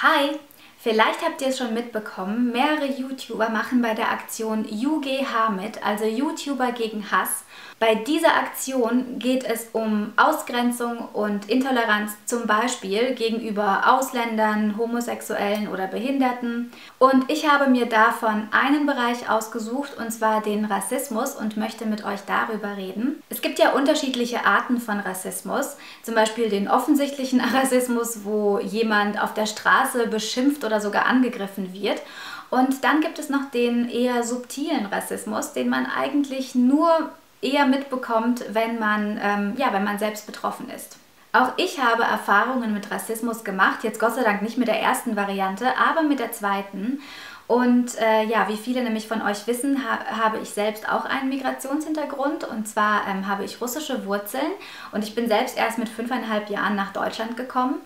Hi! Vielleicht habt ihr es schon mitbekommen, mehrere YouTuber machen bei der Aktion UGH mit, also YouTuber gegen Hass. Bei dieser Aktion geht es um Ausgrenzung und Intoleranz zum Beispiel gegenüber Ausländern, Homosexuellen oder Behinderten. Und ich habe mir davon einen Bereich ausgesucht, und zwar den Rassismus und möchte mit euch darüber reden. Es gibt ja unterschiedliche Arten von Rassismus, zum Beispiel den offensichtlichen Rassismus, wo jemand auf der Straße beschimpft oder sogar angegriffen wird. Und dann gibt es noch den eher subtilen Rassismus, den man eigentlich nur eher mitbekommt, wenn man, ähm, ja, wenn man selbst betroffen ist. Auch ich habe Erfahrungen mit Rassismus gemacht, jetzt Gott sei Dank nicht mit der ersten Variante, aber mit der zweiten. Und äh, ja, wie viele nämlich von euch wissen, ha habe ich selbst auch einen Migrationshintergrund. Und zwar ähm, habe ich russische Wurzeln und ich bin selbst erst mit fünfeinhalb Jahren nach Deutschland gekommen.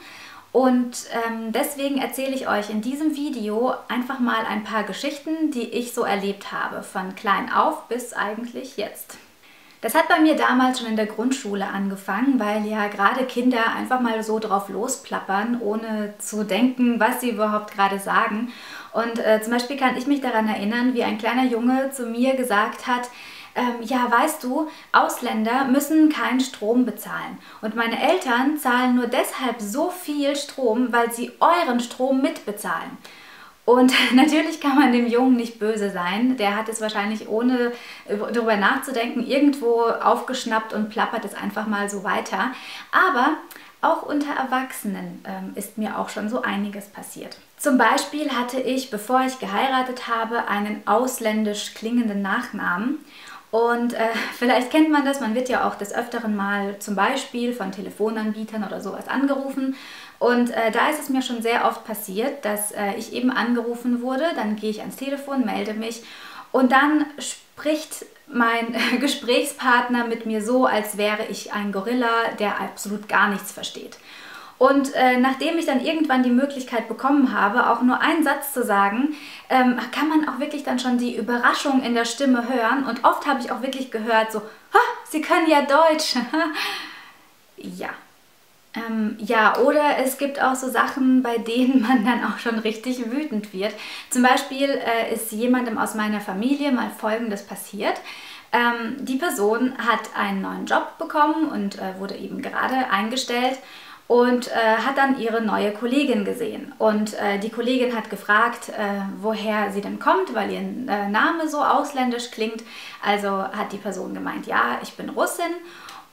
Und ähm, deswegen erzähle ich euch in diesem Video einfach mal ein paar Geschichten, die ich so erlebt habe, von klein auf bis eigentlich jetzt. Das hat bei mir damals schon in der Grundschule angefangen, weil ja gerade Kinder einfach mal so drauf losplappern, ohne zu denken, was sie überhaupt gerade sagen. Und äh, zum Beispiel kann ich mich daran erinnern, wie ein kleiner Junge zu mir gesagt hat, ähm, ja, weißt du, Ausländer müssen keinen Strom bezahlen. Und meine Eltern zahlen nur deshalb so viel Strom, weil sie euren Strom mitbezahlen. Und natürlich kann man dem Jungen nicht böse sein. Der hat es wahrscheinlich ohne darüber nachzudenken irgendwo aufgeschnappt und plappert es einfach mal so weiter. Aber auch unter Erwachsenen ähm, ist mir auch schon so einiges passiert. Zum Beispiel hatte ich, bevor ich geheiratet habe, einen ausländisch klingenden Nachnamen. Und äh, vielleicht kennt man das, man wird ja auch des Öfteren mal zum Beispiel von Telefonanbietern oder sowas angerufen. Und äh, da ist es mir schon sehr oft passiert, dass äh, ich eben angerufen wurde, dann gehe ich ans Telefon, melde mich und dann spricht mein Gesprächspartner mit mir so, als wäre ich ein Gorilla, der absolut gar nichts versteht. Und äh, nachdem ich dann irgendwann die Möglichkeit bekommen habe, auch nur einen Satz zu sagen, ähm, kann man auch wirklich dann schon die Überraschung in der Stimme hören. Und oft habe ich auch wirklich gehört, so, Sie können ja Deutsch. ja. Ähm, ja, oder es gibt auch so Sachen, bei denen man dann auch schon richtig wütend wird. Zum Beispiel äh, ist jemandem aus meiner Familie mal Folgendes passiert. Ähm, die Person hat einen neuen Job bekommen und äh, wurde eben gerade eingestellt und äh, hat dann ihre neue Kollegin gesehen. Und äh, die Kollegin hat gefragt, äh, woher sie denn kommt, weil ihr äh, Name so ausländisch klingt. Also hat die Person gemeint, ja, ich bin Russin.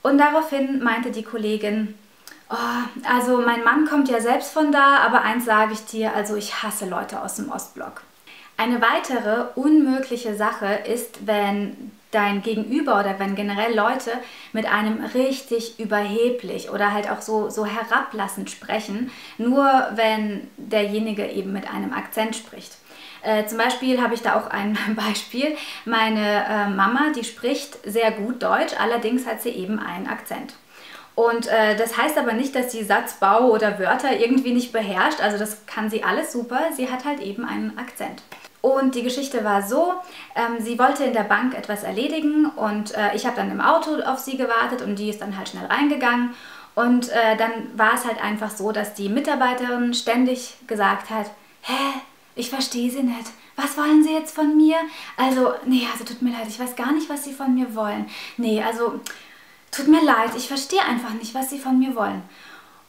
Und daraufhin meinte die Kollegin, oh, also mein Mann kommt ja selbst von da, aber eins sage ich dir, also ich hasse Leute aus dem Ostblock. Eine weitere unmögliche Sache ist, wenn dein Gegenüber oder wenn generell Leute mit einem richtig überheblich oder halt auch so, so herablassend sprechen, nur wenn derjenige eben mit einem Akzent spricht. Äh, zum Beispiel habe ich da auch ein Beispiel. Meine äh, Mama, die spricht sehr gut Deutsch, allerdings hat sie eben einen Akzent. Und äh, das heißt aber nicht, dass sie Satzbau oder Wörter irgendwie nicht beherrscht. Also das kann sie alles super. Sie hat halt eben einen Akzent. Und die Geschichte war so, ähm, sie wollte in der Bank etwas erledigen und äh, ich habe dann im Auto auf sie gewartet und die ist dann halt schnell reingegangen. Und äh, dann war es halt einfach so, dass die Mitarbeiterin ständig gesagt hat, hä, ich verstehe sie nicht. Was wollen sie jetzt von mir? Also, nee, also tut mir leid, ich weiß gar nicht, was sie von mir wollen. Nee, also, tut mir leid, ich verstehe einfach nicht, was sie von mir wollen.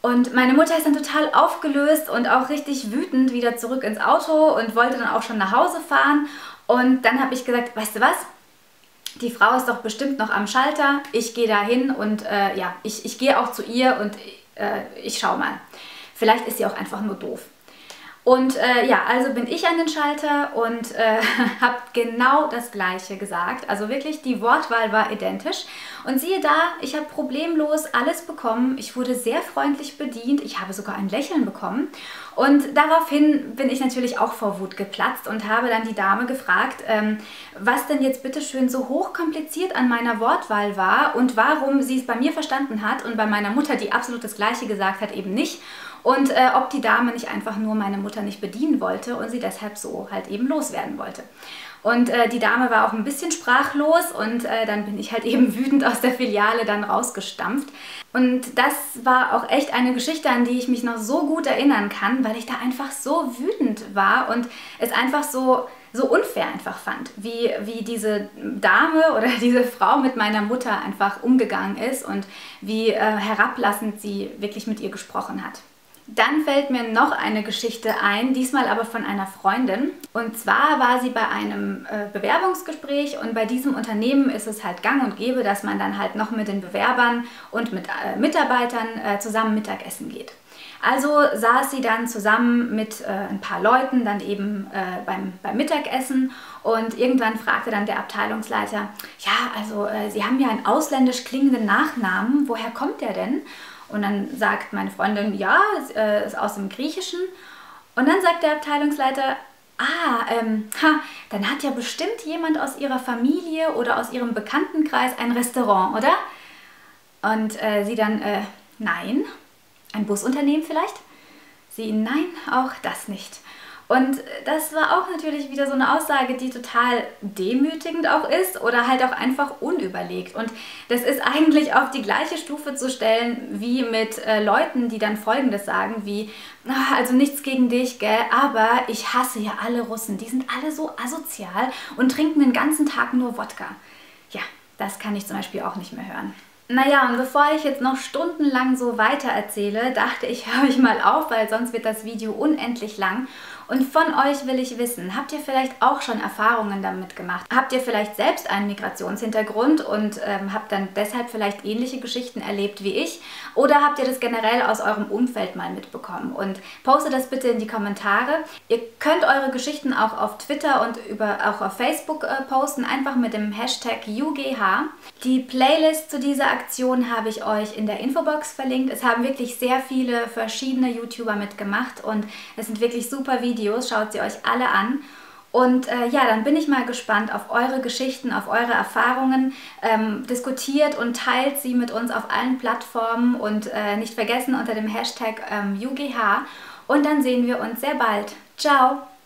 Und meine Mutter ist dann total aufgelöst und auch richtig wütend wieder zurück ins Auto und wollte dann auch schon nach Hause fahren. Und dann habe ich gesagt, weißt du was? Die Frau ist doch bestimmt noch am Schalter. Ich gehe da hin und äh, ja, ich, ich gehe auch zu ihr und äh, ich schaue mal. Vielleicht ist sie auch einfach nur doof. Und äh, ja, also bin ich an den Schalter und äh, habe genau das Gleiche gesagt. Also wirklich, die Wortwahl war identisch. Und siehe da, ich habe problemlos alles bekommen. Ich wurde sehr freundlich bedient. Ich habe sogar ein Lächeln bekommen. Und daraufhin bin ich natürlich auch vor Wut geplatzt und habe dann die Dame gefragt, ähm, was denn jetzt bitteschön so hochkompliziert an meiner Wortwahl war und warum sie es bei mir verstanden hat und bei meiner Mutter, die absolut das Gleiche gesagt hat, eben nicht. Und äh, ob die Dame nicht einfach nur meine Mutter nicht bedienen wollte und sie deshalb so halt eben loswerden wollte. Und äh, die Dame war auch ein bisschen sprachlos und äh, dann bin ich halt eben wütend aus der Filiale dann rausgestampft. Und das war auch echt eine Geschichte, an die ich mich noch so gut erinnern kann, weil ich da einfach so wütend war und es einfach so so unfair einfach fand, wie, wie diese Dame oder diese Frau mit meiner Mutter einfach umgegangen ist und wie äh, herablassend sie wirklich mit ihr gesprochen hat. Dann fällt mir noch eine Geschichte ein, diesmal aber von einer Freundin. Und zwar war sie bei einem äh, Bewerbungsgespräch und bei diesem Unternehmen ist es halt gang und gäbe, dass man dann halt noch mit den Bewerbern und mit äh, Mitarbeitern äh, zusammen Mittagessen geht. Also saß sie dann zusammen mit äh, ein paar Leuten dann eben äh, beim, beim Mittagessen und irgendwann fragte dann der Abteilungsleiter, ja, also äh, Sie haben ja einen ausländisch klingenden Nachnamen, woher kommt der denn? Und dann sagt meine Freundin, ja, äh, ist aus dem Griechischen. Und dann sagt der Abteilungsleiter, ah, ähm, ha, dann hat ja bestimmt jemand aus ihrer Familie oder aus ihrem Bekanntenkreis ein Restaurant, oder? Und äh, sie dann, äh, nein. Ein Busunternehmen vielleicht? Sie, nein, auch das nicht. Und das war auch natürlich wieder so eine Aussage, die total demütigend auch ist oder halt auch einfach unüberlegt. Und das ist eigentlich auf die gleiche Stufe zu stellen wie mit äh, Leuten, die dann Folgendes sagen wie, ah, also nichts gegen dich, gell, aber ich hasse ja alle Russen. Die sind alle so asozial und trinken den ganzen Tag nur Wodka. Ja, das kann ich zum Beispiel auch nicht mehr hören. Naja, und bevor ich jetzt noch stundenlang so weiter erzähle, dachte ich, höre ich mal auf, weil sonst wird das Video unendlich lang. Und von euch will ich wissen, habt ihr vielleicht auch schon Erfahrungen damit gemacht? Habt ihr vielleicht selbst einen Migrationshintergrund und ähm, habt dann deshalb vielleicht ähnliche Geschichten erlebt wie ich? Oder habt ihr das generell aus eurem Umfeld mal mitbekommen? Und postet das bitte in die Kommentare. Ihr könnt eure Geschichten auch auf Twitter und über, auch auf Facebook äh, posten, einfach mit dem Hashtag UGH. Die Playlist zu dieser Aktion habe ich euch in der Infobox verlinkt. Es haben wirklich sehr viele verschiedene YouTuber mitgemacht und es sind wirklich super Videos Videos, schaut sie euch alle an. Und äh, ja, dann bin ich mal gespannt auf eure Geschichten, auf eure Erfahrungen. Ähm, diskutiert und teilt sie mit uns auf allen Plattformen und äh, nicht vergessen unter dem Hashtag ähm, UGH. Und dann sehen wir uns sehr bald. Ciao!